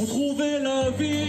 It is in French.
Pour trouver la vie